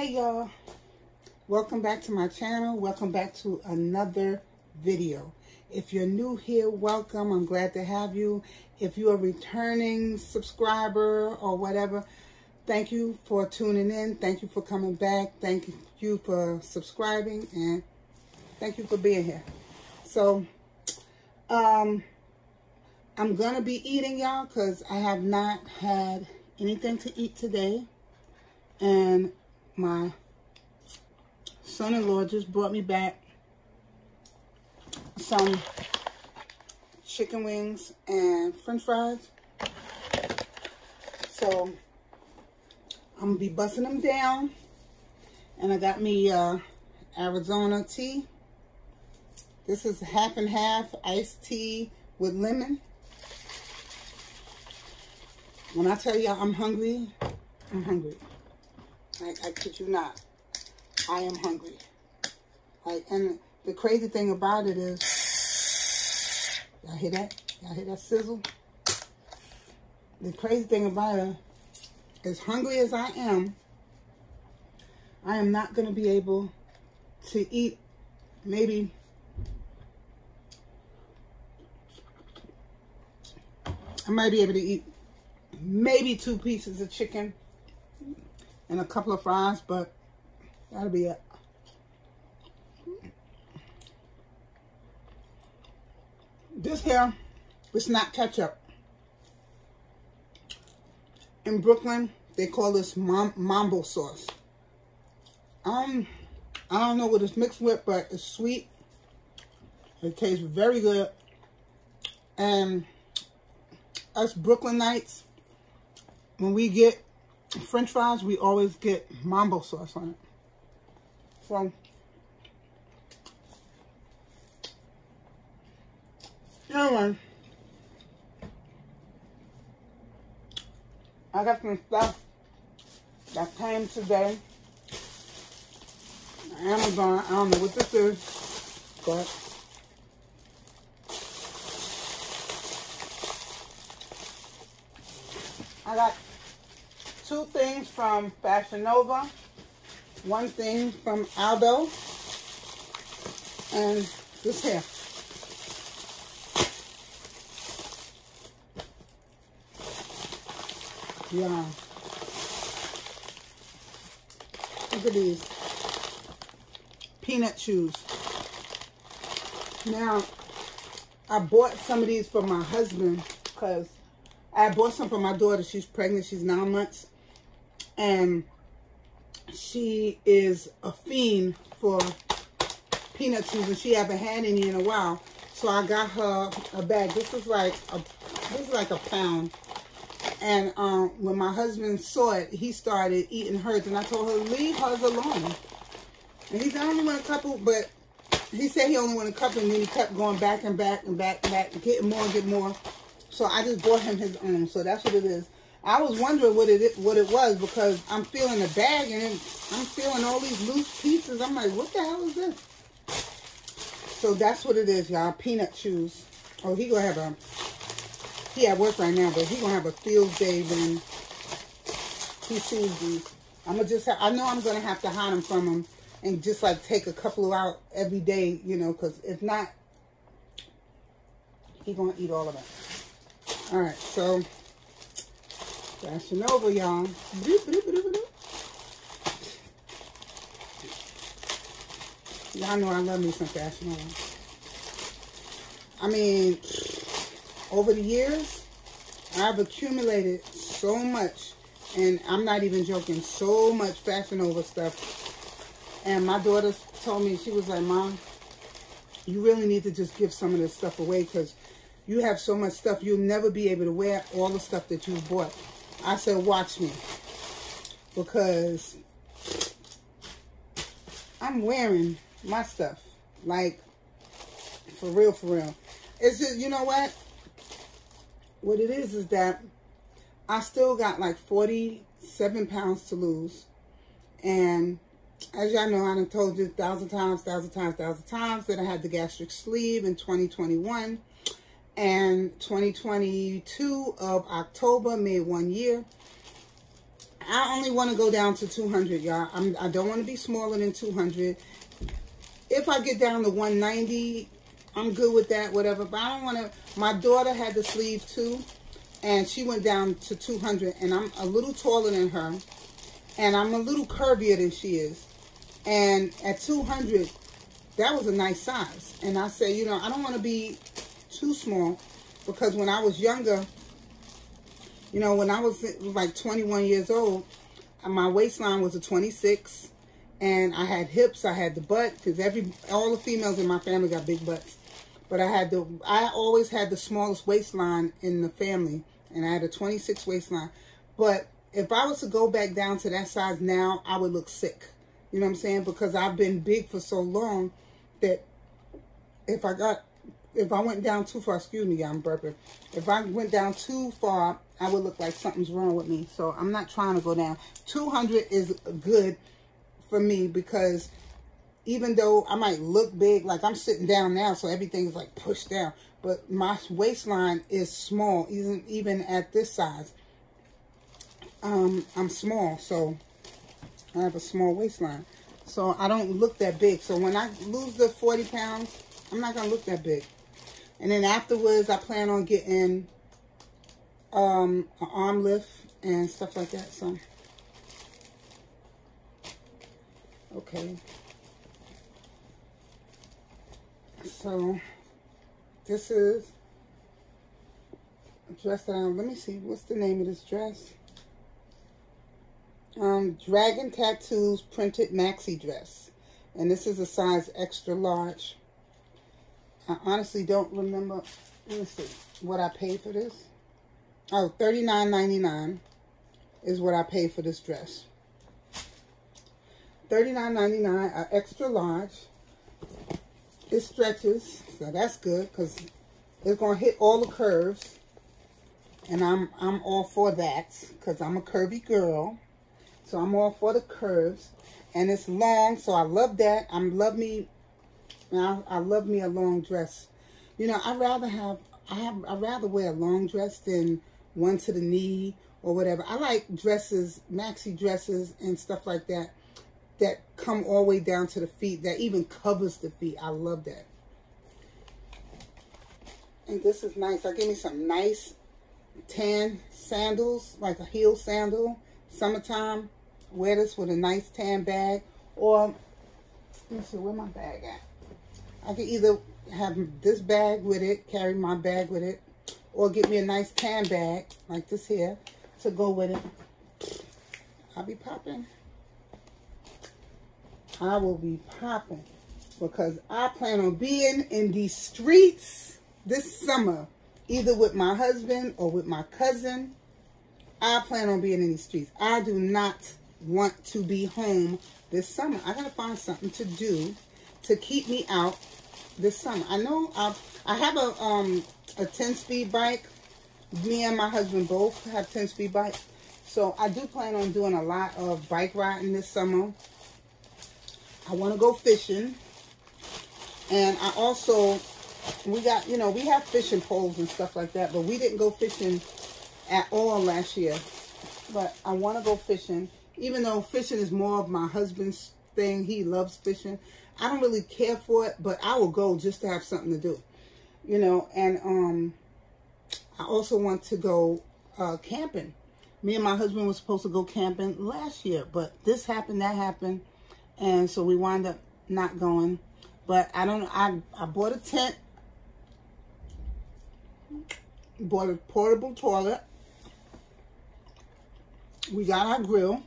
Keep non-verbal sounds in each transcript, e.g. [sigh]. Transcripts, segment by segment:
Hey y'all, welcome back to my channel. Welcome back to another video. If you're new here, welcome. I'm glad to have you. If you're a returning subscriber or whatever, thank you for tuning in. Thank you for coming back. Thank you for subscribing and thank you for being here. So, um, I'm to be eating y'all because I have not had anything to eat today. And my son-in-law just brought me back some chicken wings and french fries. So I'm going to be busting them down. And I got me uh, Arizona tea. This is half and half iced tea with lemon. When I tell y'all I'm hungry, I'm hungry. I, I kid you not. I am hungry. Like, and the crazy thing about it is, y'all hear that? Y'all hear that sizzle? The crazy thing about it, as hungry as I am, I am not going to be able to eat maybe I might be able to eat maybe two pieces of chicken and a couple of fries, but that'll be it. This here is not ketchup. In Brooklyn, they call this mambo sauce. Um, I don't know what it's mixed with, but it's sweet. It tastes very good. And us Brooklynites, when we get french fries, we always get mambo sauce on it. So, anyway, I got some stuff that came today. Amazon, I don't know what this is, but I got two things from Fashion Nova, one thing from Aldo, and this here. Yeah. Look at these. Peanut chews. Now, I bought some of these for my husband because I bought some for my daughter. She's pregnant. She's nine months and she is a fiend for peanut chews and she haven't had any in a while. So I got her a bag. This is like a this is like a pound. And um, when my husband saw it, he started eating hers. And I told her, leave hers alone. And he said, I only want a couple, but he said he only wanted a couple. And then he kept going back and back and back and back getting more and getting more. So I just bought him his own. So that's what it is. I was wondering what it what it was because I'm feeling a bag and I'm feeling all these loose pieces. I'm like, what the hell is this? So that's what it is, y'all. Peanut chews. Oh, he gonna have a he at work right now, but he gonna have a field day when he sees these. I'm gonna just I know I'm gonna have to hide them from him and just like take a couple out every day, you know, because if not, he gonna eat all of it. All right, so Fashion Nova, y'all. Y'all know I love me some Fashion. I mean, over the years, I've accumulated so much, and I'm not even joking, so much Fashion Nova stuff. And my daughter told me, she was like, Mom, you really need to just give some of this stuff away because you have so much stuff, you'll never be able to wear all the stuff that you've bought. I said, watch me. Because I'm wearing my stuff. Like, for real, for real. It's just, you know what? What it is is that I still got like 47 pounds to lose. And as y'all know, I done told you a thousand times, thousand times, thousand times that I had the gastric sleeve in 2021 and 2022 of October made one year. I only want to go down to 200, y'all. I'm, I don't want to be smaller than 200. If I get down to 190, I'm good with that, whatever. But I don't want to. My daughter had the sleeve too, and she went down to 200, and I'm a little taller than her, and I'm a little curvier than she is. And at 200, that was a nice size. And I said, you know, I don't want to be too small because when I was younger, you know, when I was like 21 years old, my waistline was a 26 and I had hips, I had the butt because every all the females in my family got big butts. But I had the I always had the smallest waistline in the family and I had a 26 waistline. But if I was to go back down to that size now, I would look sick. You know what I'm saying? Because I've been big for so long that if I got if I went down too far, excuse me, I'm burping. If I went down too far, I would look like something's wrong with me. So I'm not trying to go down. 200 is good for me because even though I might look big, like I'm sitting down now, so everything's like pushed down. But my waistline is small, even even at this size. Um, I'm small, so I have a small waistline. So I don't look that big. So when I lose the 40 pounds, I'm not going to look that big. And then afterwards, I plan on getting um, an arm lift and stuff like that. So, okay. So, this is dress that I'm, let me see, what's the name of this dress? Um, Dragon Tattoos Printed Maxi Dress. And this is a size extra large. I honestly don't remember, let me see, what I paid for this. Oh, $39.99 is what I paid for this dress. $39.99, uh, extra large. It stretches, so that's good because it's going to hit all the curves. And I'm, I'm all for that because I'm a curvy girl. So I'm all for the curves. And it's long, so I love that. I love me, I, I love me a long dress. You know, I'd rather have, I have, I'd rather wear a long dress than one to the knee or whatever. I like dresses, maxi dresses and stuff like that, that come all the way down to the feet, that even covers the feet. I love that. And this is nice. I give me some nice tan sandals, like a heel sandal. Summertime, wear this with a nice tan bag. Or, let me see, where my bag at? I can either have this bag with it, carry my bag with it, or get me a nice tan bag like this here to go with it. I'll be popping. I will be popping because I plan on being in these streets this summer, either with my husband or with my cousin. I plan on being in these streets. I do not want to be home this summer. I got to find something to do to keep me out this summer. I know I I have a um a 10 speed bike. Me and my husband both have 10 speed bikes. So I do plan on doing a lot of bike riding this summer. I want to go fishing. And I also, we got, you know, we have fishing poles and stuff like that, but we didn't go fishing at all last year. But I want to go fishing, even though fishing is more of my husband's thing. He loves fishing. I don't really care for it, but I will go just to have something to do you know, and um, I also want to go uh, camping. Me and my husband were supposed to go camping last year, but this happened, that happened, and so we wind up not going. But I don't. I I bought a tent, bought a portable toilet. We got our grill.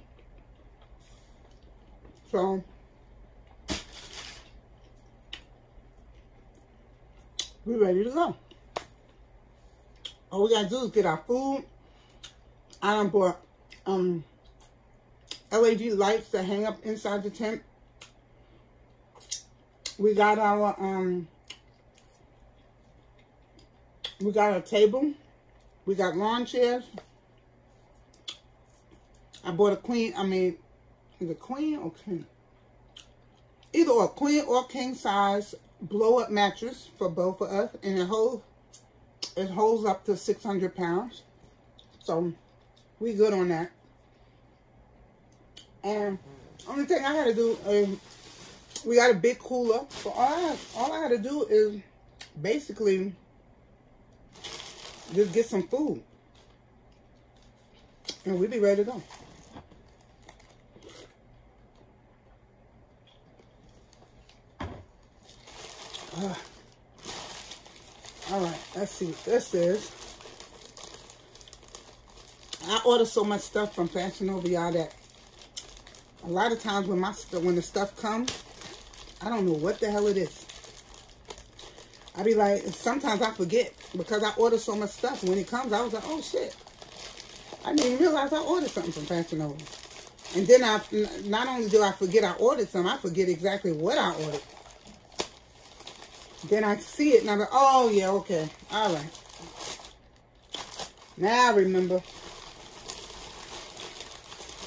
So we're ready to go. All we gotta do is get our food. I done bought um, LED lights that hang up inside the tent. We got our um, we got a table. We got lawn chairs. I bought a queen. I mean, it queen or king? Either a queen or king size blow up mattress for both of us and it holds it holds up to 600 pounds so we good on that And only thing I had to do is we got a big cooler. So all I, all I had to do is basically just get some food. And we'll be ready to go. Uh, [sighs] all right, let's see what this is. I order so much stuff from Fashion Nova, y'all, that a lot of times when my when the stuff comes, I don't know what the hell it is. I be like, sometimes I forget because I order so much stuff. When it comes, I was like, oh shit. I didn't even realize I ordered something from Fashion Nova. And then I, not only do I forget I ordered some, I forget exactly what I ordered. Then I see it and I'm like, oh yeah, okay, all right. Now I remember.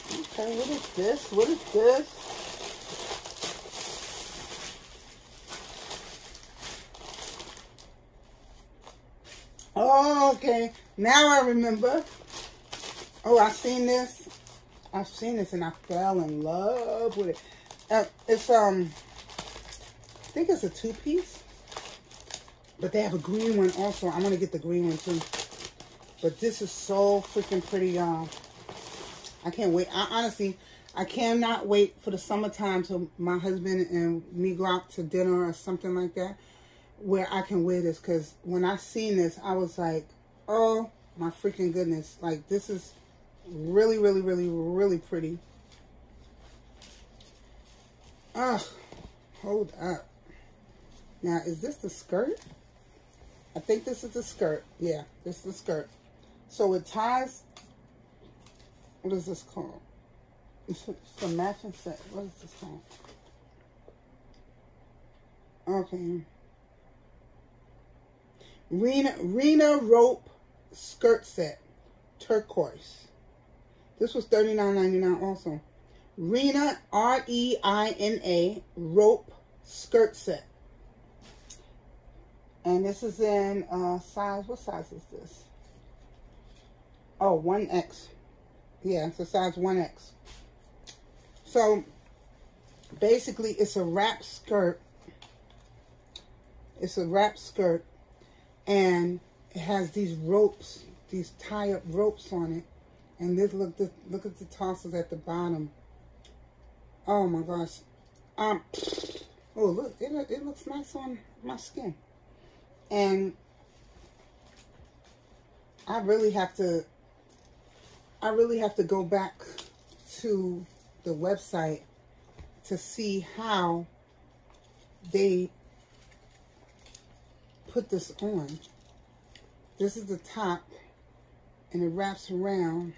Okay, what is this? What is this? Oh, okay. Now I remember. Oh, I've seen this. I've seen this and I fell in love with it. Uh, it's, um, I think it's a two-piece. But they have a green one also. I'm going to get the green one too. But this is so freaking pretty, y'all. I can't wait. I honestly, I cannot wait for the summertime till my husband and me go out to dinner or something like that where I can wear this. Because when I seen this, I was like, oh my freaking goodness. Like this is really, really, really, really pretty. Oh, hold up. Now, is this the skirt? I think this is the skirt. Yeah, this is the skirt. So it ties, what is this called? It's a matching set. What is this called? Okay. Reina, Reina rope skirt set. Turquoise. This was $39.99 also. Reina, R-E-I-N-A, rope skirt set. And this is in uh, size, what size is this? Oh, 1X. Yeah, it's a size 1X. So, basically, it's a wrap skirt. It's a wrap skirt. And it has these ropes, these tie-up ropes on it. And this look, this, look at the tassels at the bottom. Oh my gosh. Um, oh, look, it, it looks nice on my skin. And I really have to, I really have to go back to the website to see how they put this on. This is the top and it wraps around.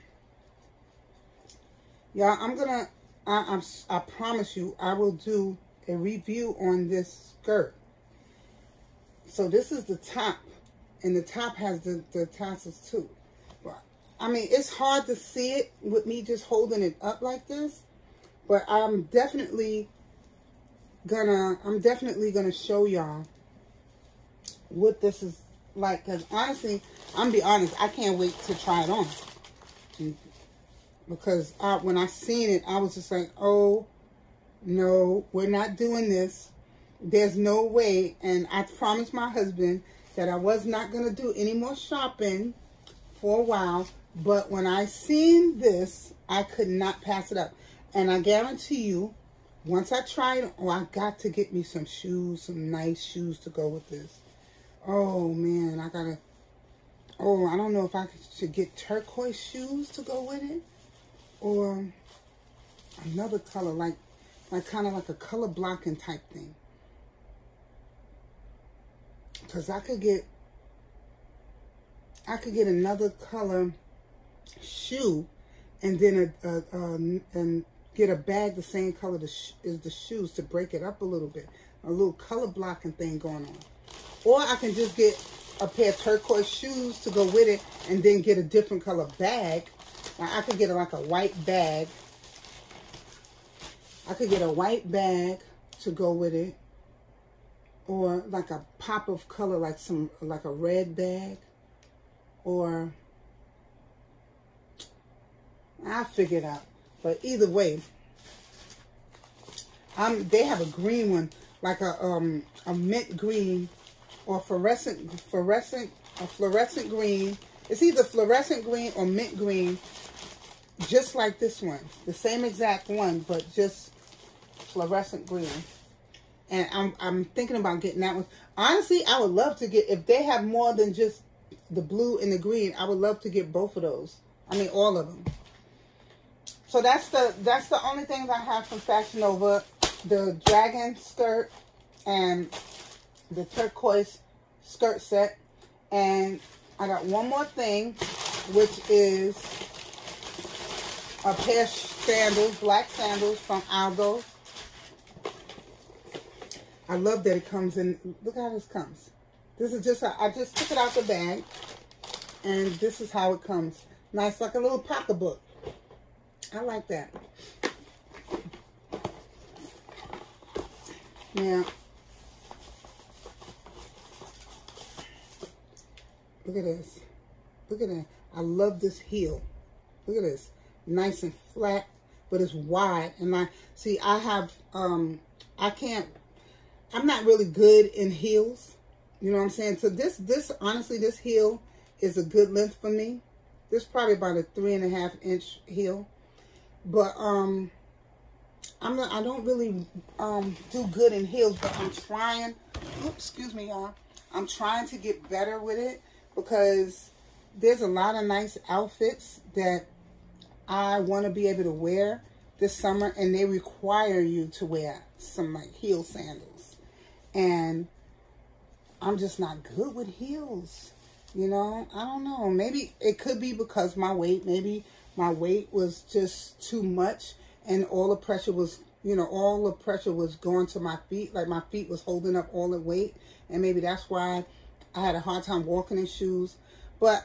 Y'all, I'm gonna, I, I'm, I promise you, I will do a review on this skirt. So this is the top. And the top has the, the tassels too. But, I mean, it's hard to see it with me just holding it up like this. But I'm definitely gonna, I'm definitely gonna show y'all what this is like. Because honestly, I'm be honest, I can't wait to try it on. Because I, when I seen it, I was just like, oh, no, we're not doing this. There's no way. And I promised my husband that I was not going to do any more shopping for a while. But when I seen this, I could not pass it up. And I guarantee you, once I tried oh, I got to get me some shoes, some nice shoes to go with this. Oh, man, I got to... Oh, I don't know if I should get turquoise shoes to go with it. Or another color, like, like kind of like a color blocking type thing. Because I could get, I could get another color shoe and then a, a, a and get a bag the same color as the shoes to break it up a little bit. A little color blocking thing going on. Or I can just get a pair of turquoise shoes to go with it and then get a different color bag. Now, I could get like a white bag. I could get a white bag to go with it or like a pop of color, like some, like a red bag, or I figure it out. But either way, Um, they have a green one, like a um a mint green, or fluorescent fluorescent a fluorescent green. It's either fluorescent green or mint green, just like this one, the same exact one, but just fluorescent green. And I'm I'm thinking about getting that one. Honestly, I would love to get if they have more than just the blue and the green. I would love to get both of those. I mean, all of them. So that's the that's the only things I have from Fashion Nova. The dragon skirt and the turquoise skirt set. And I got one more thing, which is a pair of sandals, black sandals from Aldo. I love that it comes in. Look how this comes. This is just, I just took it out the bag. And this is how it comes. Nice, like a little pocketbook. I like that. Now, look at this. Look at that. I love this heel. Look at this. Nice and flat, but it's wide. And I, see, I have, um, I can't, I'm not really good in heels. You know what I'm saying? So this, this, honestly, this heel is a good length for me. This is probably about a three and a half inch heel. But um, I'm not, I don't really um, do good in heels, but I'm trying. Oops, excuse me, y'all. I'm trying to get better with it because there's a lot of nice outfits that I want to be able to wear this summer, and they require you to wear some like heel sandals. And I'm just not good with heels. You know, I don't know. Maybe it could be because my weight. Maybe my weight was just too much and all the pressure was, you know, all the pressure was going to my feet. Like my feet was holding up all the weight. And maybe that's why I had a hard time walking in shoes. But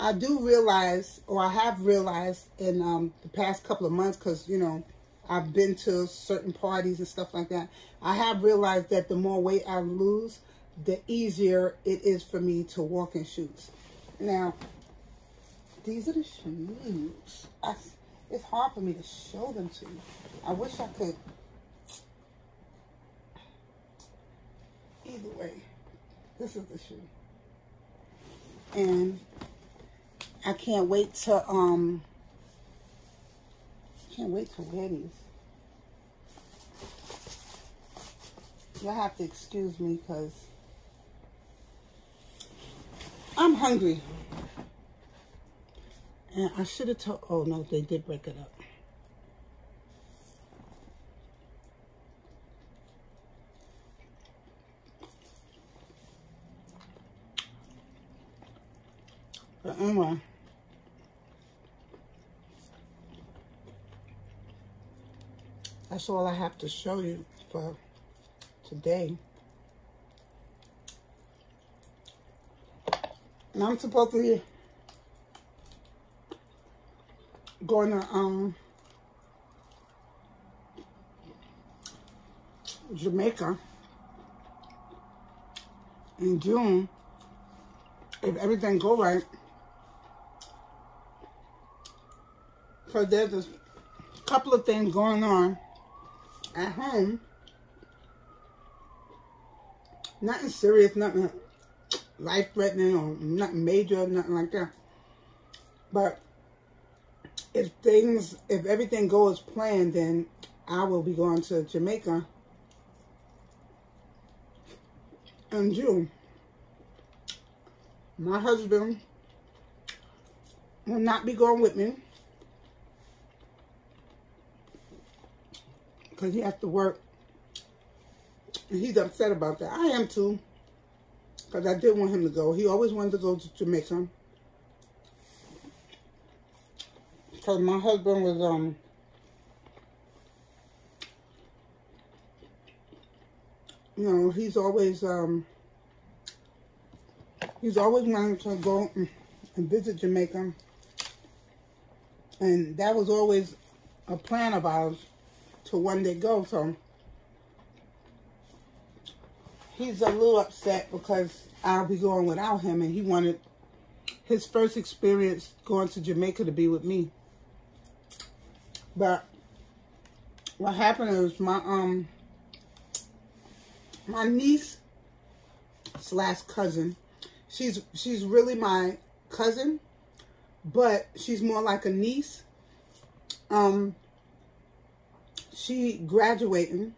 I do realize, or I have realized in um, the past couple of months, because, you know, I've been to certain parties and stuff like that. I have realized that the more weight I lose, the easier it is for me to walk in shoes. Now, these are the shoes. I, it's hard for me to show them to you. I wish I could. Either way, this is the shoe. And I can't wait to, um, can't wait to wear these. You'll have to excuse me because I'm hungry. And I should have told, oh no, they did break it up. But anyway. That's all I have to show you for today. And I'm supposed to be going to um Jamaica in June if everything go right. So there's a couple of things going on at home. Nothing serious, nothing life-threatening or nothing major, nothing like that. But if things, if everything goes planned, then I will be going to Jamaica in June. My husband will not be going with me because he has to work. And he's upset about that. I am too because I did want him to go. He always wanted to go to Jamaica. because my husband was um you know he's always um he's always wanted to go and, and visit Jamaica and that was always a plan of ours to one day go so he's a little upset because I'll be going without him and he wanted his first experience going to Jamaica to be with me. But what happened is my um my niece slash cousin. She's she's really my cousin, but she's more like a niece. Um, she graduating,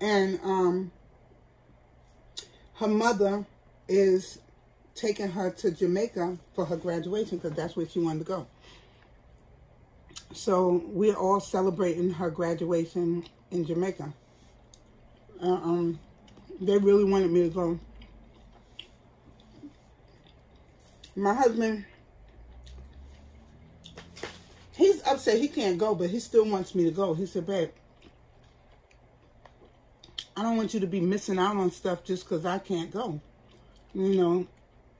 and um, her mother is taking her to Jamaica for her graduation because that's where she wanted to go. So we're all celebrating her graduation in Jamaica. Uh, um, they really wanted me to go. My husband, he's upset he can't go, but he still wants me to go. He said, babe, I don't want you to be missing out on stuff just because I can't go. You know,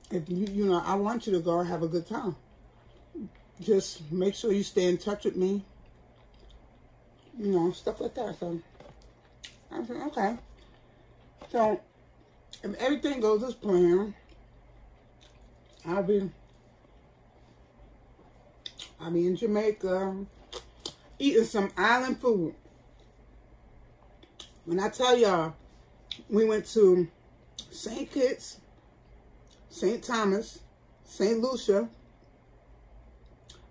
if you, you know, I want you to go and have a good time. Just make sure you stay in touch with me. You know, stuff like that. So I said, okay. So if everything goes as planned, I'll be I'll be in Jamaica eating some island food. When I tell y'all, we went to St. Kitts, St. Thomas, St. Lucia,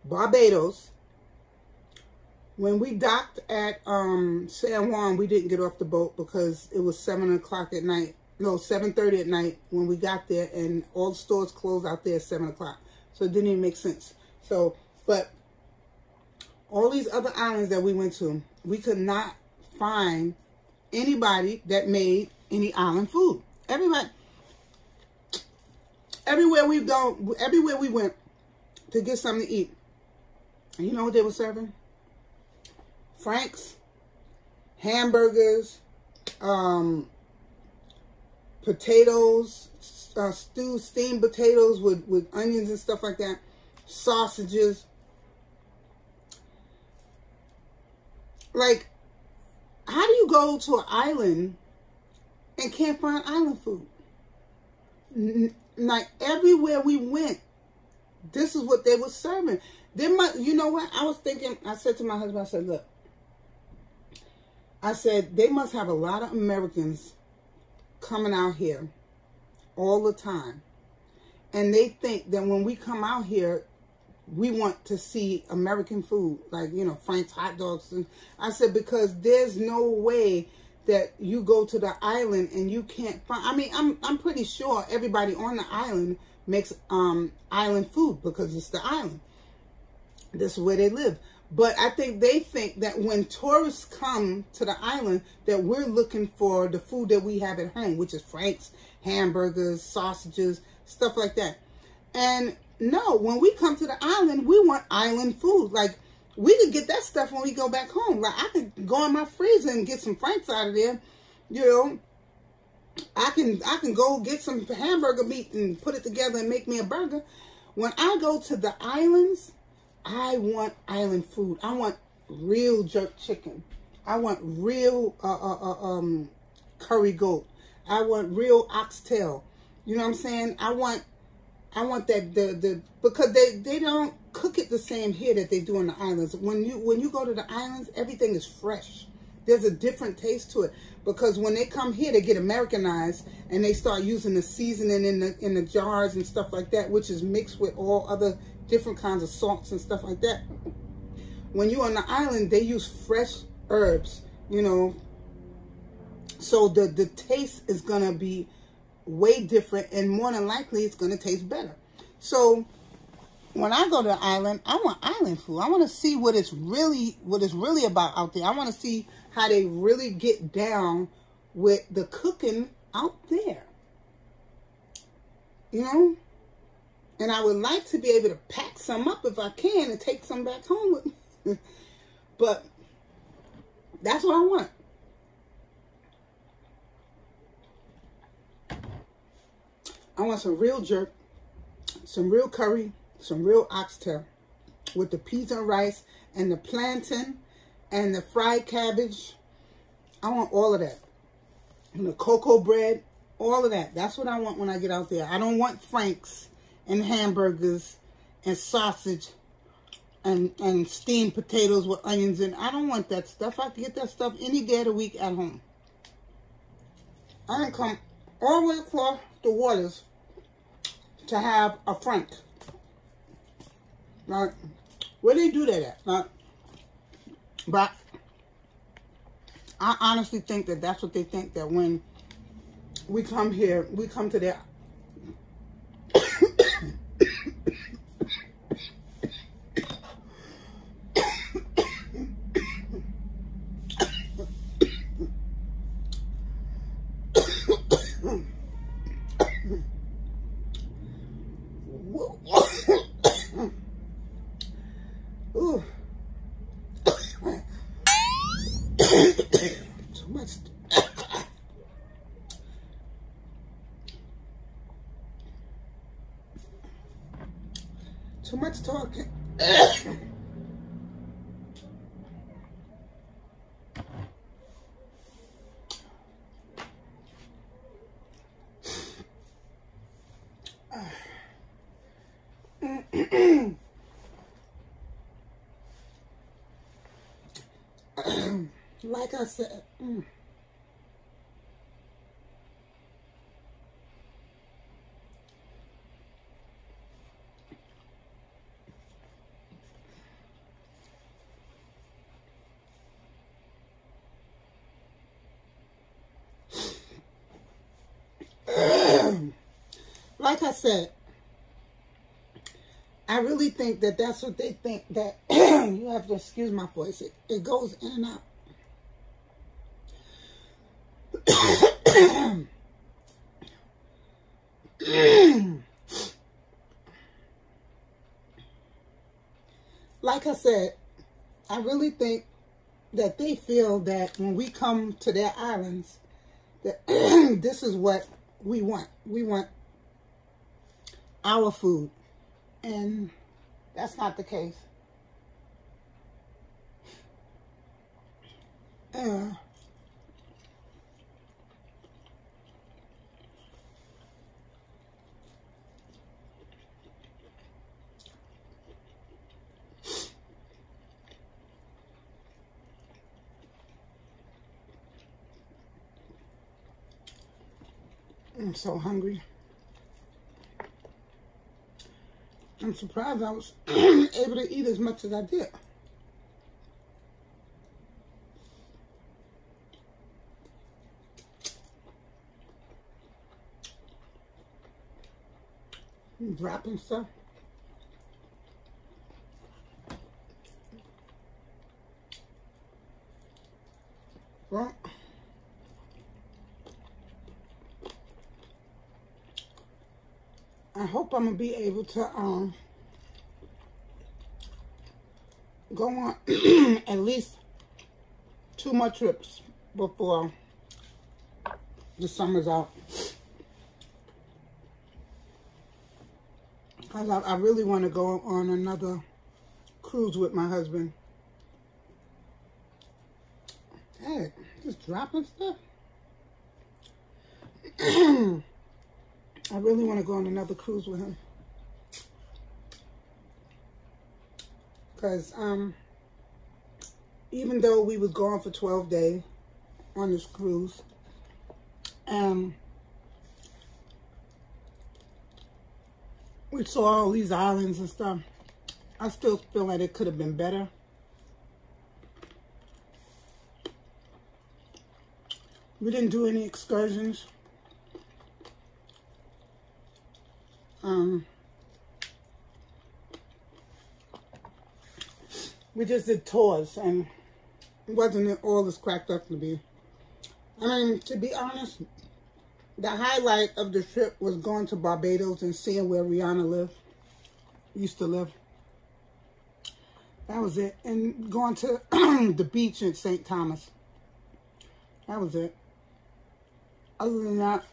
Barbados. When we docked at um, San Juan, we didn't get off the boat because it was 7 o'clock at night. No, 7.30 at night when we got there, and all the stores closed out there at 7 o'clock. So it didn't even make sense. So, but all these other islands that we went to, we could not find anybody that made any island food. Everybody, everywhere we've gone, everywhere we went to get something to eat, you know what they were serving? Frank's, hamburgers, um, potatoes, uh, stewed steamed potatoes with, with onions and stuff like that, sausages. Like, how do you go to an island and can't find island food? like everywhere we went, this is what they were serving. There must, you know what? I was thinking. I said to my husband, I said, look. I said they must have a lot of Americans coming out here all the time, and they think that when we come out here, we want to see American food, like, you know, Frank's hot dogs. And I said, because there's no way that you go to the island and you can't find, I mean, I'm, I'm pretty sure everybody on the island makes um, island food because it's the island. This is where they live. But I think they think that when tourists come to the island, that we're looking for the food that we have at home, which is Frank's, hamburgers, sausages, stuff like that. And no, when we come to the island, we want island food. Like, we could get that stuff when we go back home. Like, I could go in my freezer and get some Franks out of there. You know, I can I can go get some hamburger meat and put it together and make me a burger. When I go to the islands, I want island food. I want real jerk chicken. I want real uh, uh, uh, um, curry goat. I want real oxtail. You know what I'm saying? I want I want that the the because they they don't cook it the same here that they do in the islands. When you when you go to the islands, everything is fresh. There's a different taste to it because when they come here, they get Americanized and they start using the seasoning in the in the jars and stuff like that, which is mixed with all other different kinds of salts and stuff like that. When you're on the island, they use fresh herbs, you know. So the the taste is gonna be way different and more than likely it's going to taste better. So when I go to the island, I want island food. I want to see what it's really what it's really about out there. I want to see how they really get down with the cooking out there. You know? And I would like to be able to pack some up if I can and take some back home with me. [laughs] but that's what I want. I want some real jerk, some real curry, some real oxtail with the peas and rice and the plantain and the fried cabbage. I want all of that. And the cocoa bread, all of that. That's what I want when I get out there. I don't want franks and hamburgers and sausage and, and steamed potatoes with onions in. I don't want that stuff. I can get that stuff any day of the week at home. I didn't come all the way across the waters to have a Frank. Right? Where do they do that at? Right? But I honestly think that that's what they think that when we come here, we come to their Too much talking. like I said, like I said, I really think that that's what they think that [clears throat] you have to excuse my voice. It, it goes in and out. [coughs] like I said, I really think that they feel that when we come to their islands, that [clears throat] this is what we want. We want our food. And that's not the case. Uh, I'm so hungry. I'm surprised I was [clears throat] able to eat as much as I did. Dropping stuff. Well, I hope I'm going to be able to um, go on [clears throat] at least two more trips before the summer's out. Because I, I really want to go on another cruise with my husband. Hey, just dropping stuff. [clears throat] I really want to go on another cruise with him. Because um, even though we was gone for 12 days on this cruise, um, we saw all these islands and stuff. I still feel like it could have been better. We didn't do any excursions. Um, we just did tours and it wasn't all as cracked up to be. I mean, to be honest, the highlight of the trip was going to Barbados and seeing where Rihanna lived, used to live. That was it. And going to [clears throat] the beach in St. Thomas. That was it. Other than that,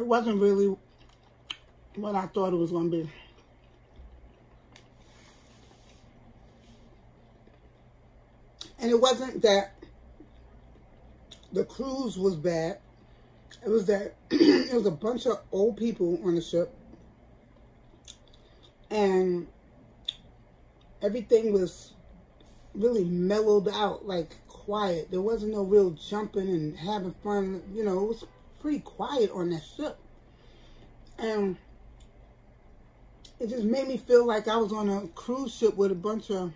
it wasn't really what I thought it was going to be. And it wasn't that the cruise was bad. It was that [clears throat] it was a bunch of old people on the ship. And everything was really mellowed out, like quiet. There wasn't no real jumping and having fun. You know, it was pretty quiet on that ship. And it just made me feel like I was on a cruise ship with a bunch of,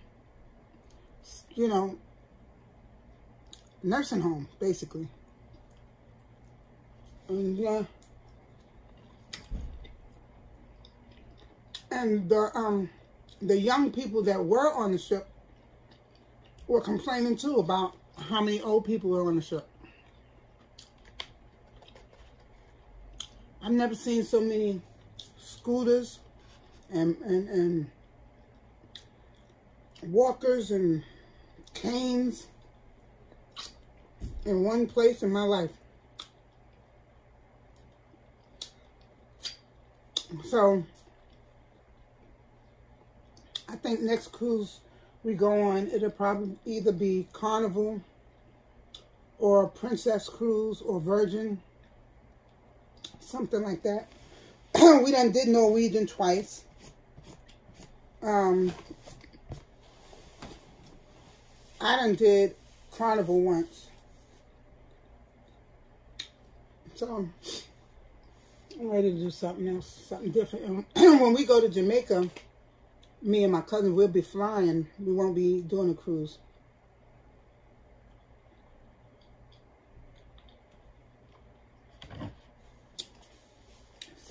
you know, nursing home, basically. And yeah. And the um the young people that were on the ship were complaining too about how many old people were on the ship. I've never seen so many scooters and, and, and walkers and canes in one place in my life. So, I think next cruise we go on, it'll probably either be Carnival or Princess Cruise or Virgin, something like that. [clears throat] we done did Norwegian twice. Um, I done did Carnival once. So, I'm ready to do something else, something different. [clears throat] when we go to Jamaica, me and my cousin will be flying. We won't be doing a cruise.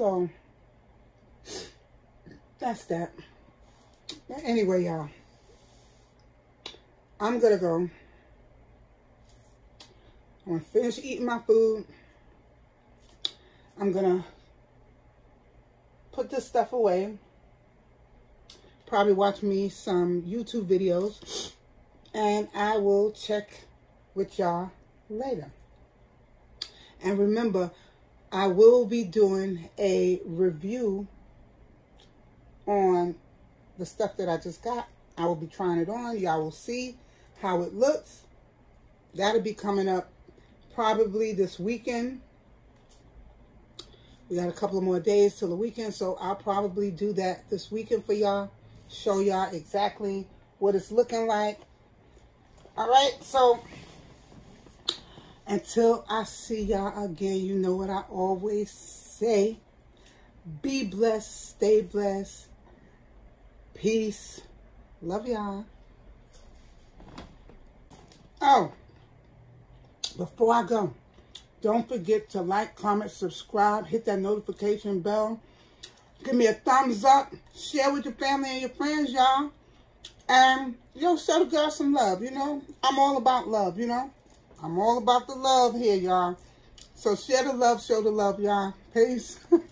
So, that's that. Anyway, y'all. I'm going to go. I'm going to finish eating my food. I'm going to put this stuff away. Probably watch me some YouTube videos. And I will check with y'all later. And remember, I will be doing a review on the stuff that I just got. I will be trying it on. Y'all will see how it looks. That'll be coming up probably this weekend. We got a couple of more days till the weekend, so I'll probably do that this weekend for y'all. Show y'all exactly what it's looking like. All right, so until I see y'all again, you know what I always say. Be blessed, stay blessed. Peace. Love y'all. Oh, before I go, don't forget to like, comment, subscribe, hit that notification bell. Give me a thumbs up. Share with your family and your friends, y'all. And, yo, show the girl some love, you know. I'm all about love, you know. I'm all about the love here, y'all. So share the love, show the love, y'all. Peace. [laughs]